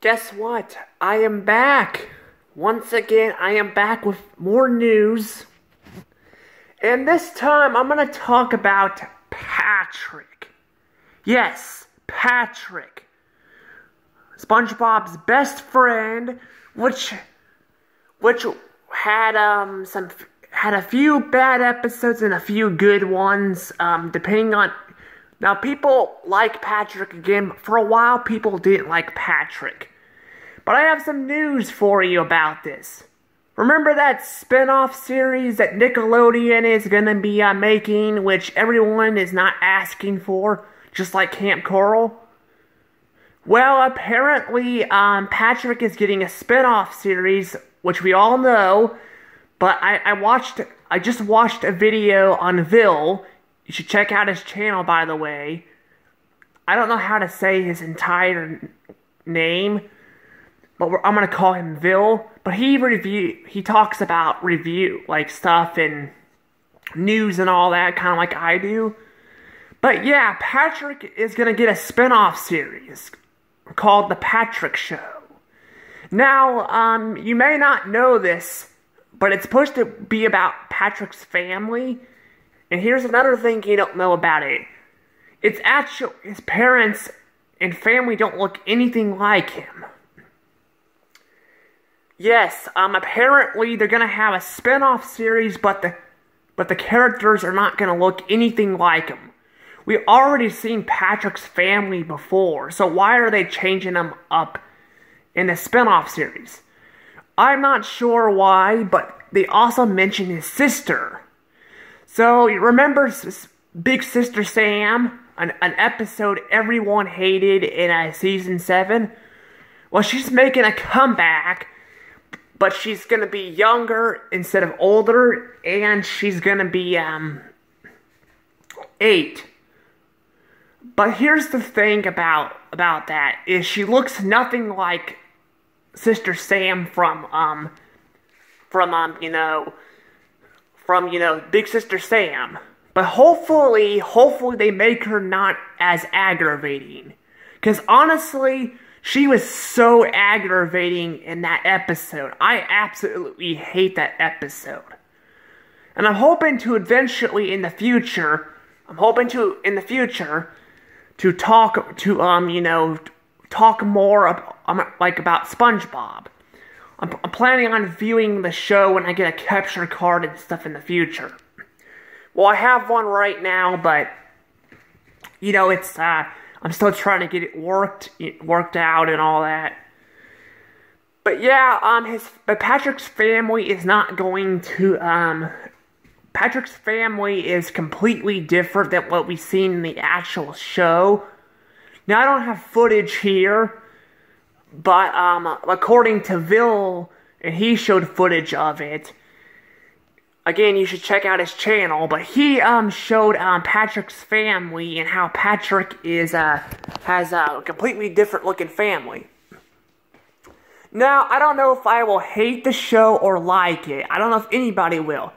Guess what? I am back. Once again, I am back with more news. And this time, I'm going to talk about Patrick. Yes, Patrick. SpongeBob's best friend, which which had um some had a few bad episodes and a few good ones um depending on now people like Patrick again for a while people didn't like Patrick but I have some news for you about this remember that spin-off series that Nickelodeon is gonna be uh, making which everyone is not asking for just like Kamp Koral well, apparently, um, Patrick is getting a spin-off series, which we all know. But I, I watched, I just watched a video on Vil. You should check out his channel, by the way. I don't know how to say his entire name, but I'm gonna call him Vil. But he review, he talks about review, like stuff and news and all that, kind of like I do. But yeah, Patrick is gonna get a spin-off series called The Patrick Show. Now, um, you may not know this, but it's supposed to be about Patrick's family. And here's another thing you don't know about it. It's actually his parents and family don't look anything like him. Yes, um, apparently they're gonna have a spin-off series, but the but the characters are not gonna look anything like him. We already seen Patrick's family before, so why are they changing them up in the spin-off series? I'm not sure why, but they also mention his sister. So, you remember Big Sister Sam? An, an episode everyone hated in uh, season 7? Well, she's making a comeback, but she's gonna be younger instead of older, and she's gonna be, um, 8. But here's the thing about about that is she looks nothing like Sister Sam from um from um you know from you know Big Sister Sam. But hopefully, hopefully they make her not as aggravating. Cuz honestly, she was so aggravating in that episode. I absolutely hate that episode. And I'm hoping to eventually in the future, I'm hoping to in the future to talk to um you know talk more um, like about SpongeBob. I'm, I'm planning on viewing the show when I get a capture card and stuff in the future. Well, I have one right now, but you know it's uh I'm still trying to get it worked worked out and all that. But yeah, um his but Patrick's family is not going to um Patrick's family is completely different than what we've seen in the actual show. Now, I don't have footage here, but um, according to Vil, and he showed footage of it. Again, you should check out his channel, but he um showed um Patrick's family and how Patrick is uh has a completely different looking family. Now, I don't know if I will hate the show or like it. I don't know if anybody will.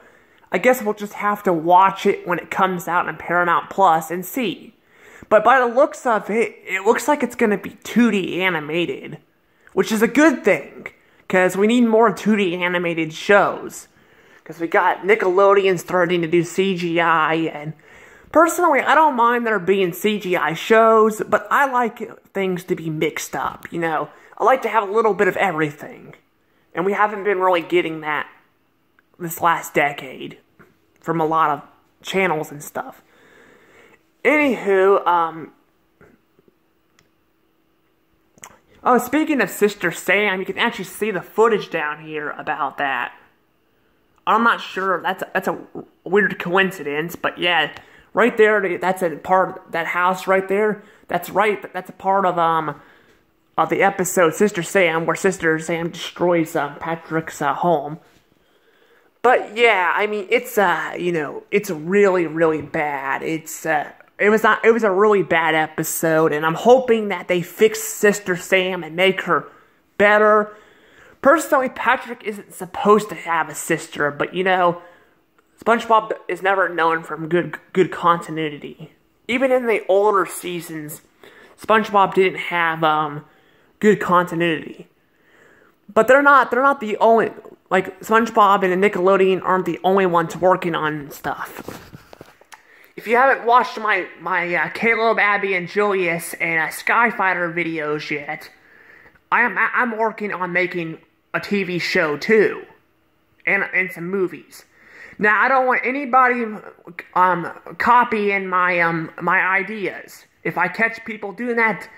I guess we'll just have to watch it when it comes out on Paramount Plus and see. But by the looks of it, it looks like it's going to be 2D animated, which is a good thing, because we need more 2D animated shows. Because we got Nickelodeon starting to do CGI, and personally, I don't mind there being CGI shows, but I like things to be mixed up, you know? I like to have a little bit of everything. And we haven't been really getting that this last decade from a lot of channels and stuff. Anywho, um, oh, speaking of Sister Sam, you can actually see the footage down here about that. I'm not sure. That's a, that's a weird coincidence, but yeah, right there. That's a part of that house right there. That's right. That's a part of um of the episode Sister Sam, where Sister Sam destroys um, Patrick's uh, home. But yeah, I mean, it's uh, you know, it's really, really bad. It's uh, it was not, it was a really bad episode, and I'm hoping that they fix Sister Sam and make her better. Personally, Patrick isn't supposed to have a sister, but you know, SpongeBob is never known from good good continuity. Even in the older seasons, SpongeBob didn't have um good continuity. But they're not they're not the only like SpongeBob and Nickelodeon aren't the only ones working on stuff. If you haven't watched my my uh, Caleb, Abby, and Julius and uh, Skyfighter videos yet, I am I'm working on making a TV show too, and and some movies. Now I don't want anybody um copying my um my ideas. If I catch people doing that,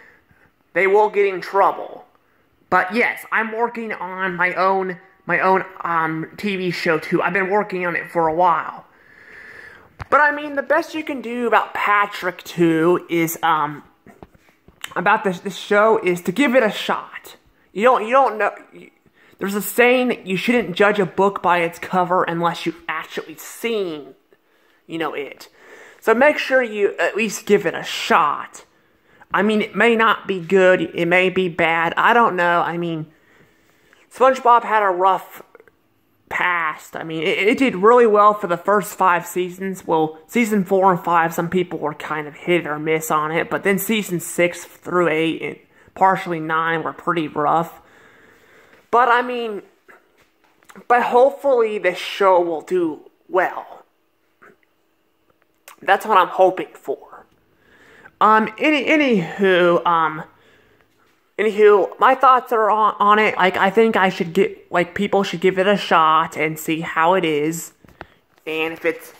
they will get in trouble. But yes, I'm working on my own my own um TV show too. I've been working on it for a while. But I mean, the best you can do about Patrick too is um about this show is to give it a shot. You don't you don't know. You, there's a saying that you shouldn't judge a book by its cover unless you've actually seen, you know, it. So make sure you at least give it a shot. I mean, it may not be good, it may be bad. I don't know. I mean, SpongeBob had a rough past. I mean, it, it, did really well for the first five seasons. Well, season four and five, some people were kind of hit or miss on it, but then season six through eight and partially nine were pretty rough. But I mean, but hopefully this show will do well. That's what I'm hoping for. Um, any, anywho, um, anywho, my thoughts are on, on it. Like, I think I should get, like, people should give it a shot and see how it is. And if it's,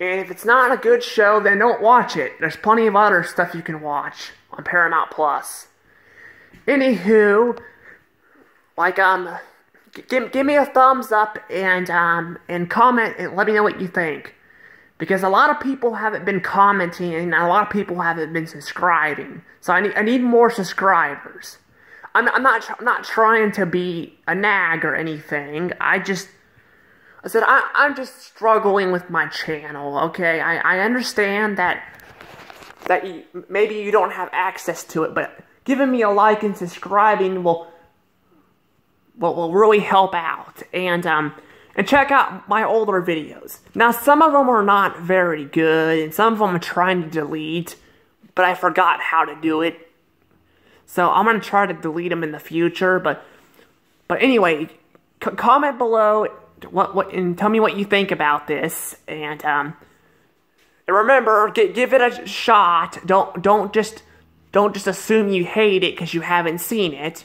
and if it's not a good show, then don't watch it. There's plenty of other stuff you can watch on Paramount Plus. Anywho, like um give, give me a thumbs up and um and comment and let me know what you think because a lot of people haven't been commenting and a lot of people haven't been subscribing. So i need i need more subscribers. I'm, I'm not I'm not trying to be a nag or anything. I just i said I, i'm just struggling with my channel okay? I, I understand that that you, maybe you don't have access to it but giving me a like and subscribing will will, will really help out. And, um, and check out my older videos. Now, some of them are not very good, and some of them I'm trying to delete, but I forgot how to do it. So I'm going to try to delete them in the future, but, but anyway, comment below what, what, and tell me what you think about this, and, um, and remember, give it a shot. Don't, don't just, don't just assume you hate it because you haven't seen it.